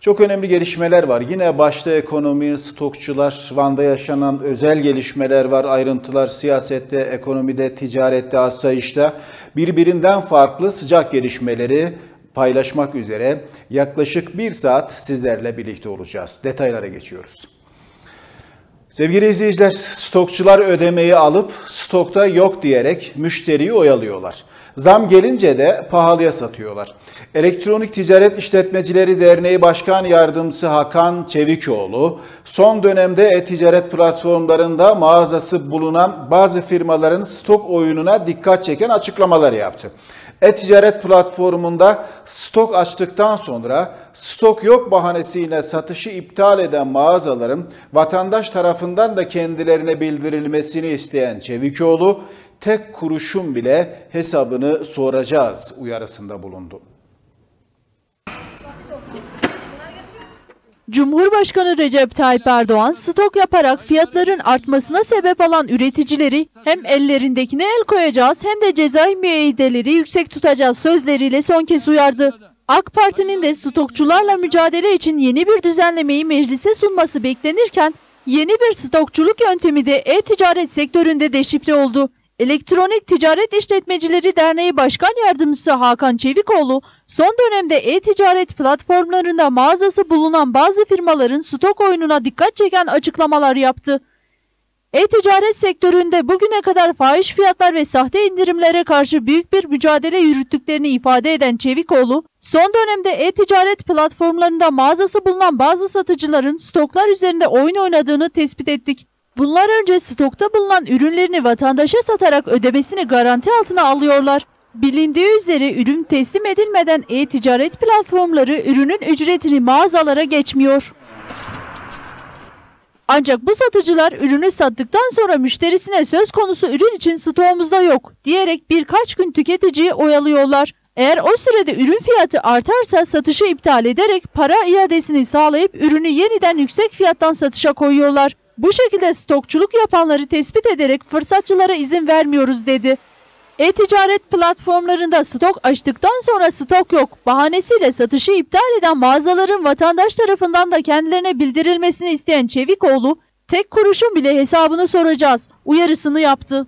Çok önemli gelişmeler var. Yine başta ekonomi, stokçular, Van'da yaşanan özel gelişmeler var. Ayrıntılar siyasette, ekonomide, ticarette, asayişte birbirinden farklı sıcak gelişmeleri paylaşmak üzere yaklaşık bir saat sizlerle birlikte olacağız. Detaylara geçiyoruz. Sevgili izleyiciler, stokçular ödemeyi alıp stokta yok diyerek müşteriyi oyalıyorlar. Zam gelince de pahalıya satıyorlar. Elektronik Ticaret İşletmecileri Derneği Başkan Yardımcısı Hakan Çevikoğlu, son dönemde e-ticaret platformlarında mağazası bulunan bazı firmaların stok oyununa dikkat çeken açıklamalar yaptı. E-ticaret platformunda stok açtıktan sonra stok yok bahanesiyle satışı iptal eden mağazaların vatandaş tarafından da kendilerine bildirilmesini isteyen Çevikoğlu, tek kuruşun bile hesabını soracağız uyarısında bulundu. Cumhurbaşkanı Recep Tayyip Erdoğan stok yaparak fiyatların artmasına sebep olan üreticileri hem ellerindekine el koyacağız hem de cezai müeyyideleri yüksek tutacağız sözleriyle son kez uyardı. AK Parti'nin de stokçularla mücadele için yeni bir düzenlemeyi meclise sunması beklenirken yeni bir stokçuluk yöntemi de e-ticaret sektöründe deşifre oldu. Elektronik Ticaret İşletmecileri Derneği Başkan Yardımcısı Hakan Çevikoğlu, son dönemde e-ticaret platformlarında mağazası bulunan bazı firmaların stok oyununa dikkat çeken açıklamalar yaptı. E-ticaret sektöründe bugüne kadar fahiş fiyatlar ve sahte indirimlere karşı büyük bir mücadele yürüttüklerini ifade eden Çevikoğlu, son dönemde e-ticaret platformlarında mağazası bulunan bazı satıcıların stoklar üzerinde oyun oynadığını tespit ettik. Bunlar önce stokta bulunan ürünlerini vatandaşa satarak ödemesini garanti altına alıyorlar. Bilindiği üzere ürün teslim edilmeden e-ticaret platformları ürünün ücretini mağazalara geçmiyor. Ancak bu satıcılar ürünü sattıktan sonra müşterisine söz konusu ürün için stoğumuzda yok diyerek birkaç gün tüketiciyi oyalıyorlar. Eğer o sürede ürün fiyatı artarsa satışı iptal ederek para iadesini sağlayıp ürünü yeniden yüksek fiyattan satışa koyuyorlar. Bu şekilde stokçuluk yapanları tespit ederek fırsatçılara izin vermiyoruz dedi. E-ticaret platformlarında stok açtıktan sonra stok yok bahanesiyle satışı iptal eden mağazaların vatandaş tarafından da kendilerine bildirilmesini isteyen Çevikoğlu, tek kuruşun bile hesabını soracağız uyarısını yaptı.